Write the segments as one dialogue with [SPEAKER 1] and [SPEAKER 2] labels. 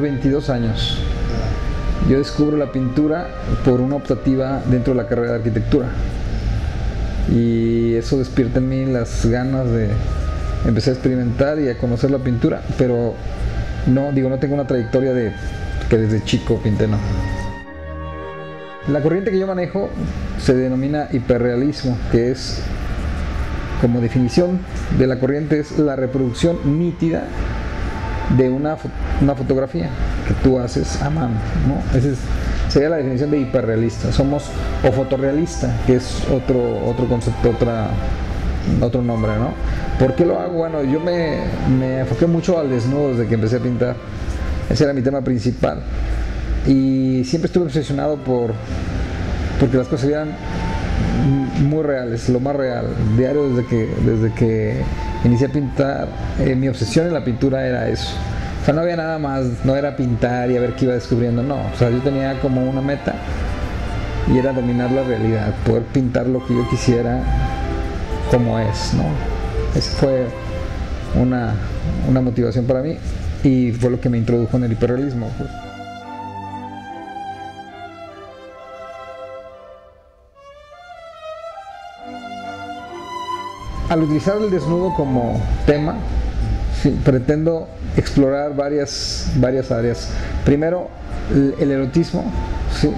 [SPEAKER 1] los 22 años. Yo descubro la pintura por una optativa dentro de la carrera de arquitectura. Y eso despierta en mí las ganas de empezar a experimentar y a conocer la pintura, pero no, digo, no tengo una trayectoria de que desde chico pinté, no. La corriente que yo manejo se denomina hiperrealismo, que es como definición de la corriente es la reproducción nítida de una, una fotografía que tú haces a mano. ¿no? Esa sería la definición de hiperrealista. Somos o fotorrealista, que es otro, otro concepto, otra, otro nombre. ¿no? ¿Por qué lo hago? Bueno, yo me, me enfoqué mucho al desnudo desde que empecé a pintar. Ese era mi tema principal. Y siempre estuve obsesionado por porque las cosas eran muy reales, lo más real. Diario desde que, desde que inicié a pintar, eh, mi obsesión en la pintura era eso. O sea, no había nada más, no era pintar y a ver qué iba descubriendo, no. O sea, yo tenía como una meta y era dominar la realidad, poder pintar lo que yo quisiera como es, ¿no? Esa fue una, una motivación para mí y fue lo que me introdujo en el hiperrealismo. Pues. Al utilizar el desnudo como tema, pretendo explorar varias, varias áreas. Primero, el, erotismo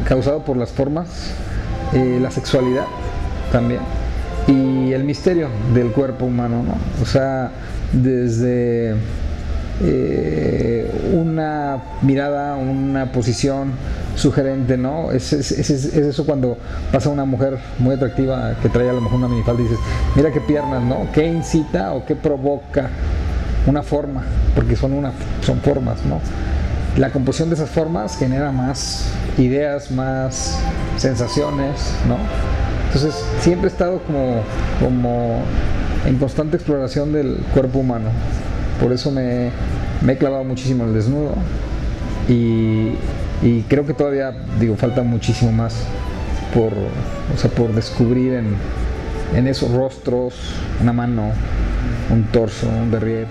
[SPEAKER 1] causado por las formas, eh, la sexualidad también, y el misterio del cuerpo humano, ¿no? O sea, desde eh, una mirada, una posición sugerente, ¿no? Es, eso cuando pasa una mujer muy atractiva que trae a lo mejor una minifalda y dices, mira qué piernas, ¿no? ¿Qué incita o qué provoca una forma? Porque son, una, son formas, ¿no? La composición de esas formas genera más ideas, más sensaciones, ¿no? Entonces siempre he estado como, como en constante exploración del cuerpo humano. Por eso me, he clavado muchísimo el desnudo y, creo que todavía, digo, falta muchísimo más por, por descubrir en, en esos rostros, una mano, un torso, un derrier.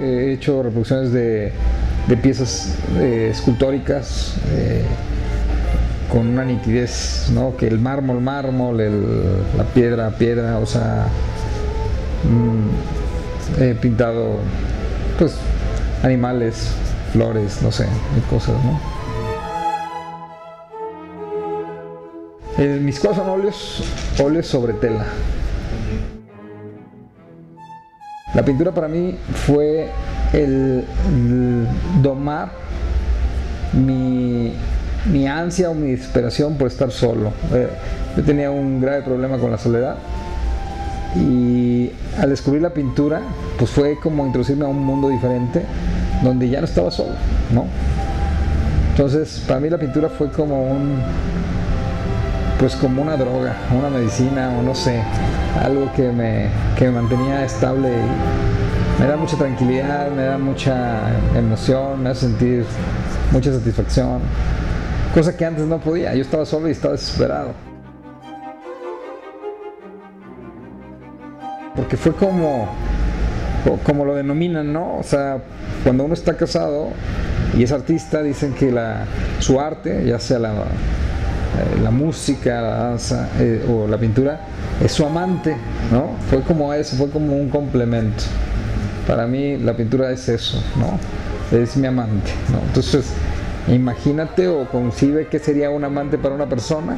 [SPEAKER 1] He hecho reproducciones de, piezas eh, escultóricas. Eh, con una nitidez, ¿no? Que el mármol, mármol, la piedra, piedra, o sea, mm, he pintado, pues, animales, flores, no sé, cosas, ¿no? mis cosas son óleos, óleos sobre tela. La pintura para mí fue el domar mi mi ansia o mi desesperación por estar solo. Eh, yo tenía un grave problema con la soledad y al descubrir la pintura, pues fue como introducirme a un mundo diferente donde ya no estaba solo, ¿no? Entonces, para mí la pintura fue como un pues como una droga, una medicina o no sé, algo que me, que me mantenía estable y me da mucha tranquilidad, me da mucha emoción, me hace sentir mucha satisfacción cosa que antes no podía. Yo estaba solo y estaba desesperado. Porque fue como, como lo denominan, ¿no? O sea, cuando uno está casado y es artista, dicen que la, su arte, ya sea la, eh, la música, la danza eh, o la pintura, es su amante, ¿no? Fue como eso, fue como un complemento. Para mí la pintura es eso, ¿no? Es mi amante, ¿no? Entonces, Imagínate o concibe que sería un amante para una persona.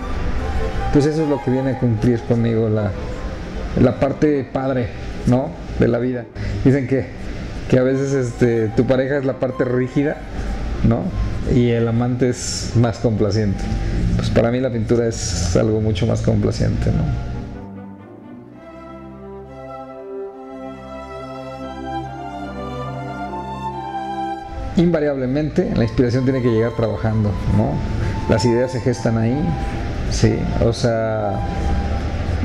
[SPEAKER 1] Pues eso es lo que viene a cumplir conmigo, la, la parte padre, ¿no? De la vida. Dicen que, que a veces este, tu pareja es la parte rígida, ¿no? Y el amante es más complaciente. Pues para mí la pintura es algo mucho más complaciente, ¿no? Invariablemente la inspiración tiene que llegar trabajando, ¿no? Las ideas se gestan ahí, sí, o sea,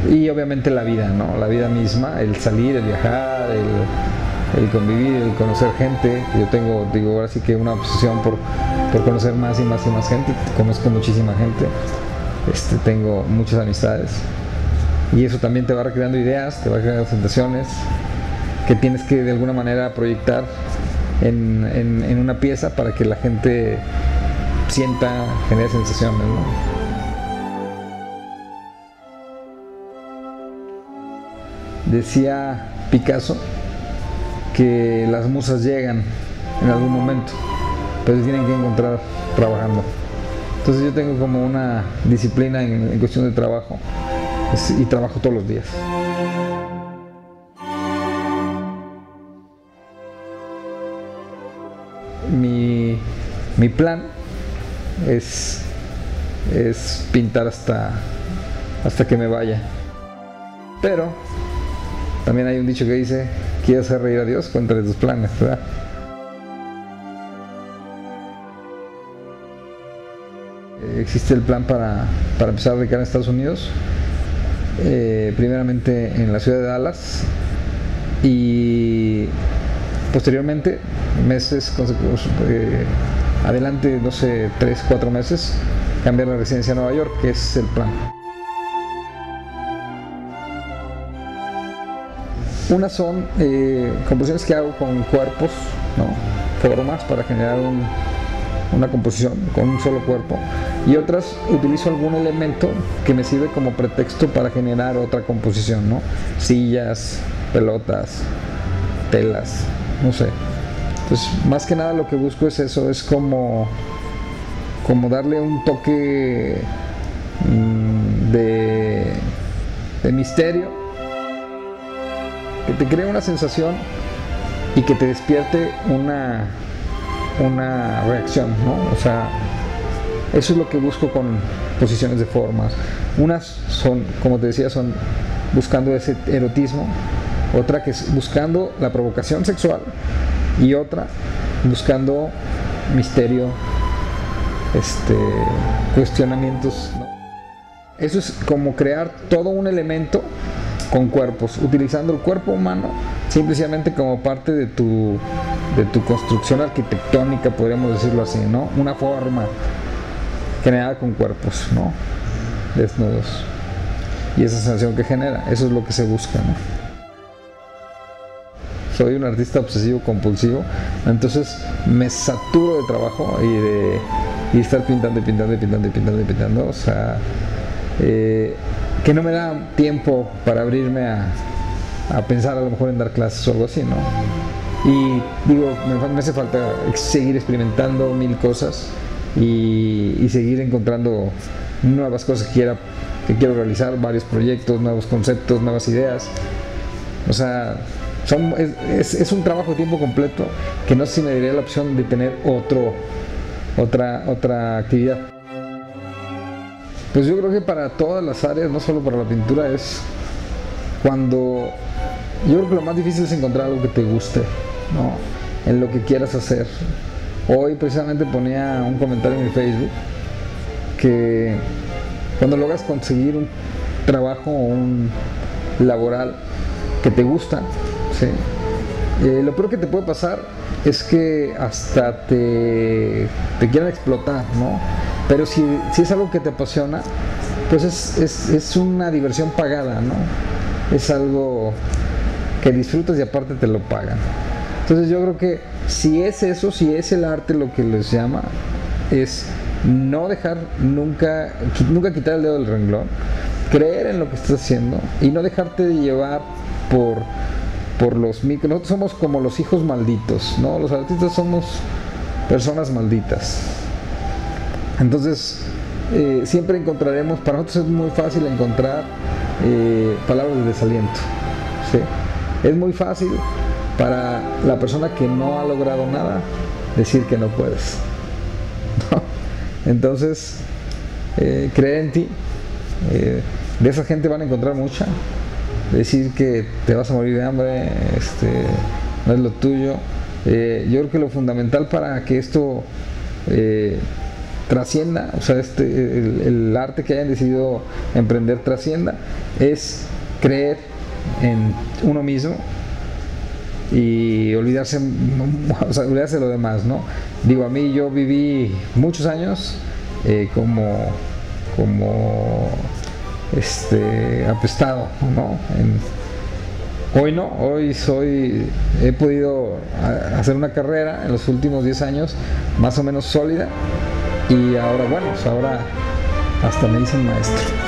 [SPEAKER 1] y obviamente la vida, ¿no? La vida misma, el salir, el viajar, el, convivir, el conocer gente. Yo tengo, digo, ahora sí que una obsesión por, por conocer más y más y más gente, conozco muchísima gente. este, tengo muchas amistades. Y eso también te va recreando ideas, te va creando sensaciones que tienes que de alguna manera proyectar en, una pieza para que la gente sienta, genere sensaciones. Decía Picasso que las musas llegan en algún momento, pero se tienen que encontrar trabajando. Entonces yo tengo como una disciplina en, cuestión de trabajo y trabajo todos los días. Mi plan es, es pintar hasta, hasta que me vaya. Pero también hay un dicho que dice, ¿quieres hacer reír a Dios? Cuéntale tus planes, ¿verdad? existe el plan para, empezar a radicar en Estados Unidos, eh, primeramente en la ciudad de Dallas y posteriormente, meses eh, adelante, no sé, tres, cuatro meses, cambiar la residencia a Nueva York, que es el plan. Unas son eh, composiciones que hago con cuerpos, ¿no? formas para generar un, una composición con un solo cuerpo y otras utilizo algún elemento que me sirve como pretexto para generar otra composición, ¿no? Sillas, pelotas, telas, no sé. Entonces, más que nada lo que busco es eso, es como, como darle un toque mm, de, de misterio, que te cree una sensación y que te despierte una una reacción, ¿no? O sea, eso es lo que busco con posiciones de formas. Unas son, como te decía, son buscando ese erotismo, otra que es buscando la provocación sexual y otra buscando misterio, este, cuestionamientos. Eso es como crear todo un elemento con cuerpos, utilizando el cuerpo humano simplemente como parte de tu, de tu construcción arquitectónica, podríamos decirlo así, ¿no? Una forma generada con cuerpos, ¿no? Desnudos. Y esa sensación que genera, eso es lo que se busca. Soy un artista obsesivo compulsivo, entonces me saturo de trabajo y de, y estar pintando y pintando y pintando y pintando y pintando. O sea, eh, que no me da tiempo para abrirme a, pensar a lo mejor en dar clases o algo así, ¿no? Y digo, me, hace falta seguir experimentando mil cosas y, seguir encontrando nuevas cosas que, quiera, que quiero realizar, varios proyectos, nuevos conceptos, nuevas ideas. O sea, es, un trabajo de tiempo completo que no si me daría la opción de tener otro, otra, otra actividad. Pues yo creo que para todas las áreas, no solo para la pintura, es cuando yo creo que lo más difícil es encontrar algo que te guste, ¿no? En lo que quieras hacer. Hoy precisamente ponía un comentario en mi Facebook que cuando logras conseguir un trabajo o un laboral que te gusta, Eh, lo peor que te puede pasar es que hasta te, te quieran explotar, ¿no? Pero si, es algo que te apasiona, pues es, una diversión pagada, ¿no? Es algo que disfrutas y aparte te lo pagan. Entonces yo creo que si es eso, si es el arte lo que les llama, es no dejar nunca, nunca quitar el dedo del renglón, creer en lo que estás haciendo y no dejarte de llevar por, por los micros. Nosotros somos como los hijos malditos, ¿no? Los artistas somos personas malditas. Entonces, eh, siempre encontraremos, para nosotros es muy fácil encontrar eh, palabras de desaliento. Es muy fácil para la persona que no ha logrado nada decir que no puedes. Entonces, eh, en ti. de esa gente van a encontrar mucha. Decir que te vas a morir de hambre, este, no es lo tuyo. yo creo que lo fundamental para que esto trascienda, o sea, este, el, arte que hayan decidido emprender trascienda, es creer en uno mismo y olvidarse, o sea, olvidarse de lo demás, ¿no? Digo, a mí yo viví muchos años eh, como como este apestado, ¿no? hoy no, hoy soy, he podido hacer una carrera en los últimos 10 años más o menos sólida y ahora bueno, pues ahora hasta me dicen maestro.